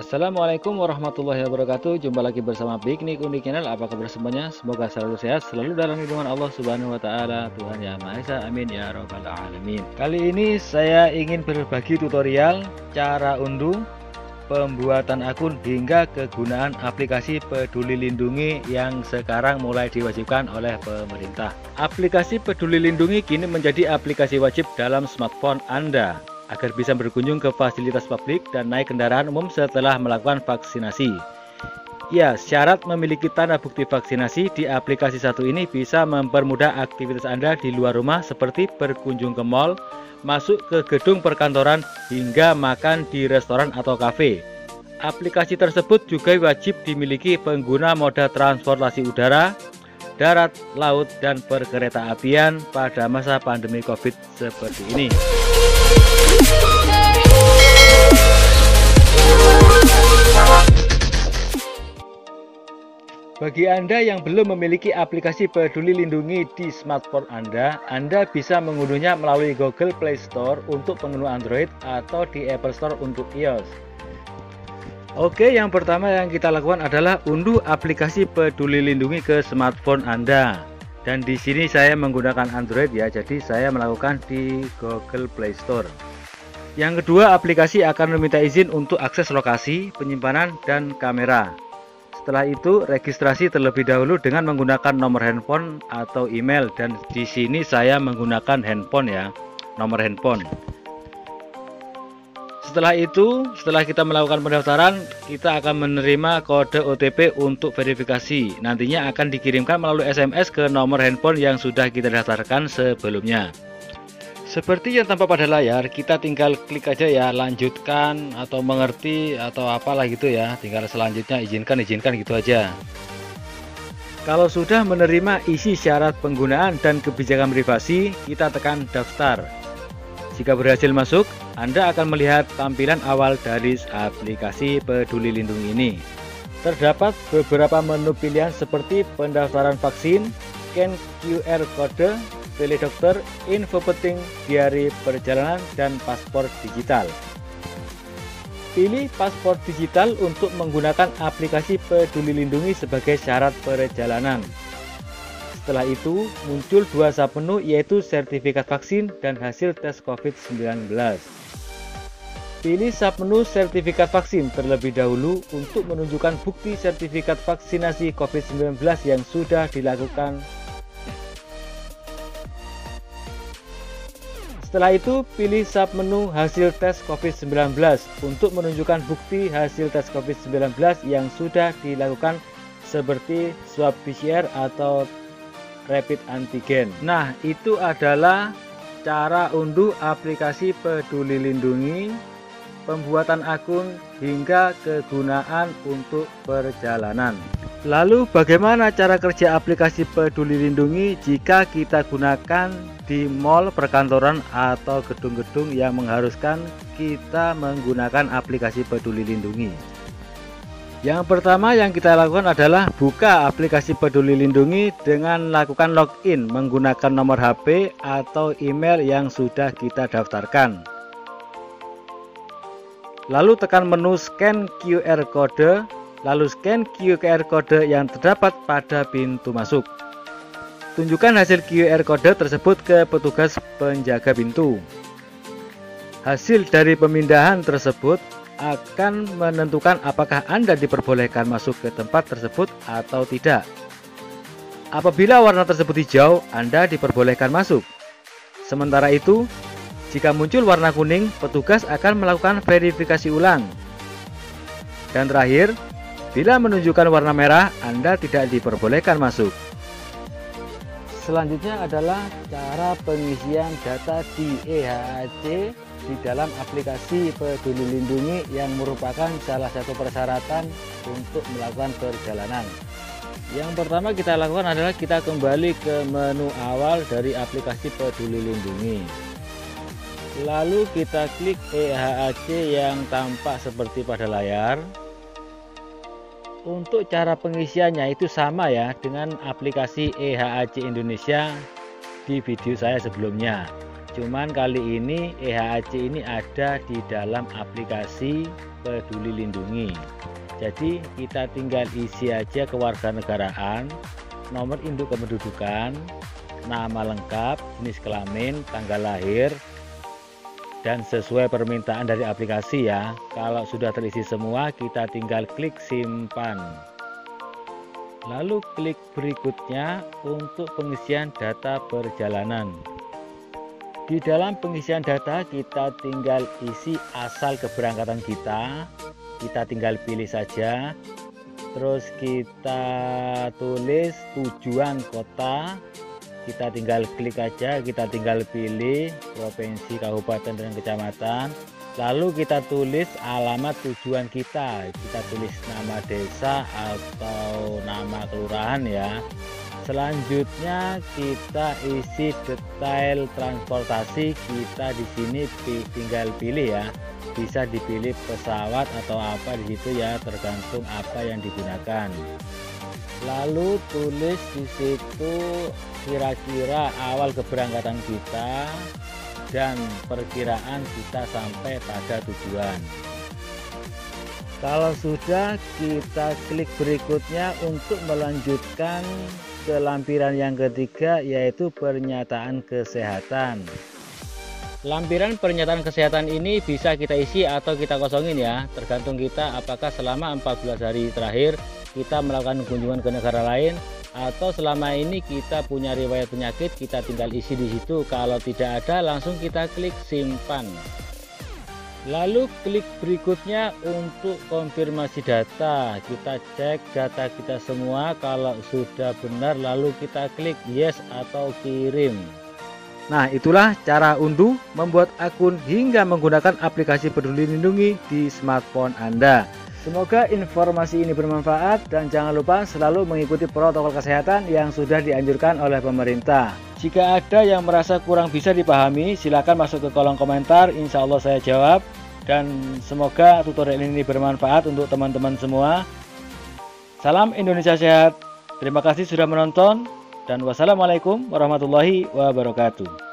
Assalamualaikum warahmatullahi wabarakatuh. Jumpa lagi bersama Piknik Unik Channel. Apa kabar semuanya? Semoga selalu sehat Selalu dalam lindungan Allah subhanahu wa ta'ala. Tuhan Yang Maha Esa Amin Ya Rabbal Alamin. Kali ini saya ingin berbagi tutorial Cara unduh Pembuatan akun hingga kegunaan aplikasi peduli lindungi Yang sekarang mulai diwajibkan oleh pemerintah. Aplikasi peduli lindungi kini menjadi aplikasi wajib dalam smartphone Anda agar bisa berkunjung ke fasilitas publik dan naik kendaraan umum setelah melakukan vaksinasi. Ya, syarat memiliki tanda bukti vaksinasi di aplikasi satu ini bisa mempermudah aktivitas Anda di luar rumah seperti berkunjung ke mall, masuk ke gedung perkantoran, hingga makan di restoran atau kafe. Aplikasi tersebut juga wajib dimiliki pengguna moda transportasi udara, darat, laut, dan perkereta apian pada masa pandemi COVID seperti ini. Bagi Anda yang belum memiliki aplikasi Peduli Lindungi di smartphone Anda, Anda bisa mengunduhnya melalui Google Play Store untuk pengguna Android atau di Apple Store untuk iOS. Oke, yang pertama yang kita lakukan adalah unduh aplikasi Peduli Lindungi ke smartphone Anda. Dan di sini saya menggunakan Android ya, jadi saya melakukan di Google Play Store. Yang kedua, aplikasi akan meminta izin untuk akses lokasi, penyimpanan, dan kamera. Setelah itu, registrasi terlebih dahulu dengan menggunakan nomor handphone atau email dan di sini saya menggunakan handphone ya, nomor handphone. Setelah itu, setelah kita melakukan pendaftaran, kita akan menerima kode OTP untuk verifikasi. Nantinya akan dikirimkan melalui SMS ke nomor handphone yang sudah kita daftarkan sebelumnya. Seperti yang tampak pada layar, kita tinggal klik aja ya, lanjutkan atau mengerti atau apalah gitu ya. Tinggal selanjutnya izinkan, izinkan gitu aja. Kalau sudah menerima isi syarat penggunaan dan kebijakan privasi, kita tekan daftar. Jika berhasil masuk, Anda akan melihat tampilan awal dari aplikasi Peduli Lindungi ini. Terdapat beberapa menu pilihan seperti pendaftaran vaksin, scan QR code, pilih dokter, info penting, diari perjalanan, dan paspor digital. Pilih paspor digital untuk menggunakan aplikasi Peduli Lindungi sebagai syarat perjalanan. Setelah itu, muncul dua submenu yaitu sertifikat vaksin dan hasil tes COVID-19. Pilih submenu sertifikat vaksin terlebih dahulu untuk menunjukkan bukti sertifikat vaksinasi COVID-19 yang sudah dilakukan Setelah itu, pilih submenu hasil tes COVID-19 untuk menunjukkan bukti hasil tes COVID-19 yang sudah dilakukan seperti swab PCR atau rapid antigen. Nah, itu adalah cara unduh aplikasi Peduli Lindungi, pembuatan akun hingga kegunaan untuk perjalanan. Lalu bagaimana cara kerja aplikasi Peduli Lindungi jika kita gunakan di mall, perkantoran atau gedung-gedung yang mengharuskan kita menggunakan aplikasi Peduli Lindungi? Yang pertama yang kita lakukan adalah buka aplikasi Peduli Lindungi dengan lakukan login menggunakan nomor HP atau email yang sudah kita daftarkan. Lalu tekan menu scan QR code lalu scan QR code yang terdapat pada pintu masuk. Tunjukkan hasil QR code tersebut ke petugas penjaga pintu. Hasil dari pemindahan tersebut akan menentukan apakah Anda diperbolehkan masuk ke tempat tersebut atau tidak. Apabila warna tersebut hijau, Anda diperbolehkan masuk. Sementara itu, jika muncul warna kuning, petugas akan melakukan verifikasi ulang. Dan terakhir, Bila menunjukkan warna merah, Anda tidak diperbolehkan masuk. Selanjutnya adalah cara pengisian data di EHAC di dalam aplikasi Peduli Lindungi yang merupakan salah satu persyaratan untuk melakukan perjalanan. Yang pertama kita lakukan adalah kita kembali ke menu awal dari aplikasi Peduli Lindungi. Lalu kita klik EHAC yang tampak seperti pada layar. Untuk cara pengisiannya itu sama ya dengan aplikasi EHAC Indonesia di video saya sebelumnya. Cuman kali ini EHAC ini ada di dalam aplikasi peduli lindungi. Jadi kita tinggal isi aja kewarganegaraan nomor induk kependudukan nama lengkap jenis kelamin tanggal lahir dan sesuai permintaan dari aplikasi ya. Kalau sudah terisi semua kita tinggal klik simpan. Lalu klik berikutnya untuk pengisian data perjalanan di dalam pengisian data kita tinggal isi asal keberangkatan kita. Kita tinggal pilih saja. Terus kita tulis tujuan kota. Kita tinggal klik aja, kita tinggal pilih provinsi, kabupaten dan kecamatan. Lalu kita tulis alamat tujuan kita. Kita tulis nama desa atau nama kelurahan ya selanjutnya kita isi detail transportasi. Kita di sini tinggal pilih ya. Bisa dipilih pesawat atau apa di situ ya tergantung apa yang digunakan. Lalu tulis di situ kira-kira awal keberangkatan kita dan perkiraan kita sampai pada tujuan. Kalau sudah kita klik berikutnya untuk melanjutkan ke lampiran yang ketiga yaitu pernyataan kesehatan. Lampiran pernyataan kesehatan ini bisa kita isi atau kita kosongin ya. Tergantung kita apakah selama 14 hari terakhir kita melakukan kunjungan ke negara lain atau selama ini kita punya riwayat penyakit kita tinggal isi di situ. Kalau tidak ada langsung kita klik simpan lalu klik berikutnya untuk konfirmasi data. Kita cek data kita semua. Kalau sudah benar lalu kita klik yes atau kirim. Nah itulah cara unduh membuat akun hingga menggunakan aplikasi peduli lindungi di smartphone Anda. Semoga informasi ini bermanfaat dan jangan lupa selalu mengikuti protokol kesehatan yang sudah dianjurkan oleh pemerintah. Jika ada yang merasa kurang bisa dipahami, silakan masuk ke kolom komentar, insya Allah saya jawab. Dan semoga tutorial ini bermanfaat untuk teman-teman semua. Salam Indonesia Sehat. Terima kasih sudah menonton dan wassalamualaikum warahmatullahi wabarakatuh.